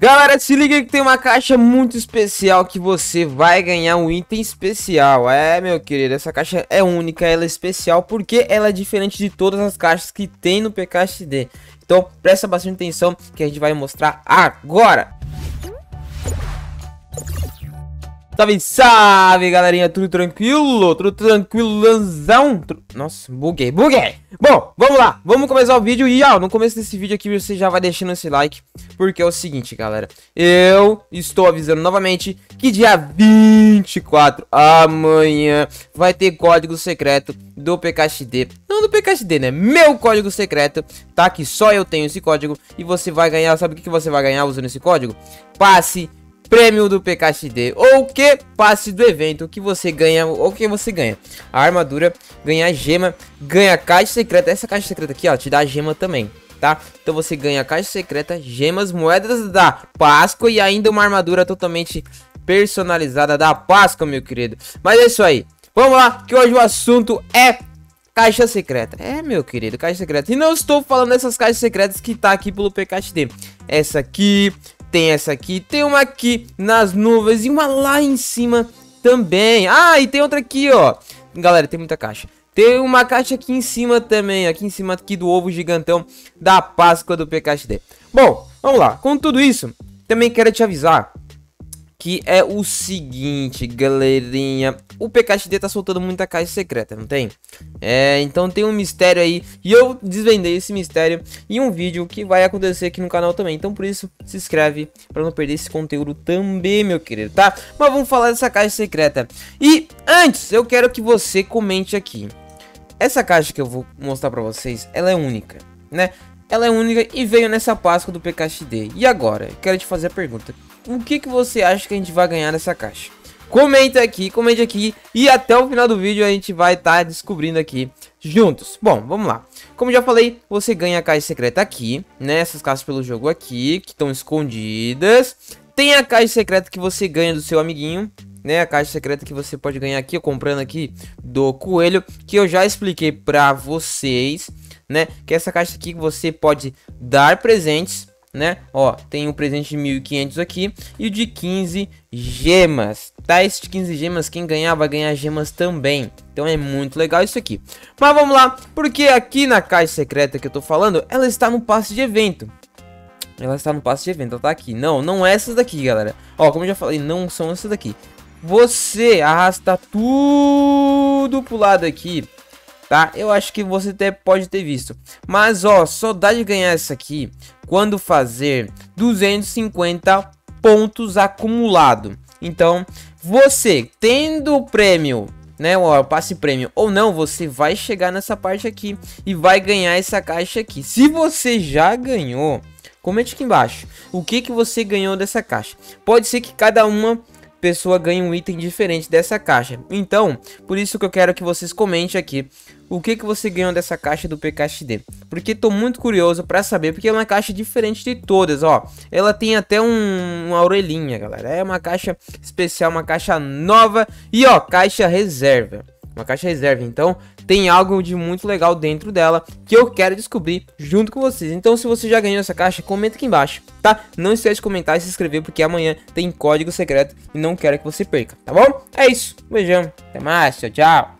Galera, se liga que tem uma caixa muito especial que você vai ganhar um item especial. É, meu querido, essa caixa é única, ela é especial porque ela é diferente de todas as caixas que tem no PKXD. Então, presta bastante atenção que a gente vai mostrar agora. Salve, salve, galerinha, tudo tranquilo? Tudo tranquilãozão? Nossa, buguei, buguei! Bom, vamos lá, vamos começar o vídeo. E, ó, no começo desse vídeo aqui você já vai deixando esse like, porque é o seguinte, galera, eu estou avisando novamente que dia 24, amanhã, vai ter código secreto do PKXD, não do PKXD, né, meu código secreto, tá, que só eu tenho esse código. E você vai ganhar, sabe o que você vai ganhar usando esse código? Passe prêmio do PKXD ou que passe do evento que você ganha ou que você ganha a armadura ganha a gema ganha a caixa secreta essa caixa secreta aqui ó te dá a gema também tá então você ganha a caixa secreta gemas moedas da Páscoa e ainda uma armadura totalmente personalizada da Páscoa meu querido mas é isso aí vamos lá que hoje o assunto é Caixa secreta. É, meu querido, caixa secreta. E não estou falando dessas caixas secretas que tá aqui pelo PKXD. Essa aqui, tem essa aqui, tem uma aqui nas nuvens e uma lá em cima também. Ah, e tem outra aqui, ó. Galera, tem muita caixa. Tem uma caixa aqui em cima também, aqui em cima aqui do ovo gigantão da Páscoa do PKXD. Bom, vamos lá. Com tudo isso, também quero te avisar que é o seguinte, galerinha. O PKXD tá soltando muita caixa secreta, não tem? É, então tem um mistério aí. E eu desvendei esse mistério em um vídeo que vai acontecer aqui no canal também. Então por isso, se inscreve para não perder esse conteúdo também, meu querido, tá? Mas vamos falar dessa caixa secreta. E antes, eu quero que você comente aqui. Essa caixa que eu vou mostrar para vocês, ela é única, né? Ela é única e veio nessa Páscoa do PKXD. E agora? Quero te fazer a pergunta o que, que você acha que a gente vai ganhar nessa caixa. Comenta aqui, comente aqui e até o final do vídeo a gente vai estar tá descobrindo aqui juntos. Bom, vamos lá. Como já falei, você ganha a caixa secreta aqui, né? Essas caixas pelo jogo aqui, que estão escondidas. Tem a caixa secreta que você ganha do seu amiguinho, né? A caixa secreta que você pode ganhar aqui, comprando aqui do coelho, que eu já expliquei pra vocês, né? Que essa caixa aqui você pode dar presentes né? Ó, tem um presente de 1500 aqui e o de 15 gemas, tá? Esse de 15 gemas, quem ganhar vai ganhar gemas também. Então é muito legal isso aqui. Mas vamos lá, porque aqui na caixa secreta que eu tô falando, ela está no passe de evento. Ela está no passe de evento, ela tá aqui. Não, não é essas daqui, galera. Ó, como eu já falei, não são essas daqui. Você arrasta tudo pro lado aqui tá? Eu acho que você até pode ter visto. Mas, ó, só dá de ganhar essa aqui quando fazer 250 pontos acumulado. Então, você tendo o prêmio, né, o passe prêmio ou não, você vai chegar nessa parte aqui e vai ganhar essa caixa aqui. Se você já ganhou, comente aqui embaixo o que que você ganhou dessa caixa. Pode ser que cada uma pessoa ganhe um item diferente dessa caixa. Então, por isso que eu quero que vocês comentem aqui o que, que você ganhou dessa caixa do PKXD. Porque tô muito curioso para saber, porque é uma caixa diferente de todas, ó. Ela tem até um, uma orelhinha, galera. É uma caixa especial, uma caixa nova e ó, caixa reserva. Uma caixa reserva, então tem algo de muito legal dentro dela que eu quero descobrir junto com vocês. Então se você já ganhou essa caixa, comenta aqui embaixo, tá? Não esquece de comentar e se inscrever porque amanhã tem código secreto e não quero que você perca, tá bom? É isso, beijão, até mais, tchau, tchau.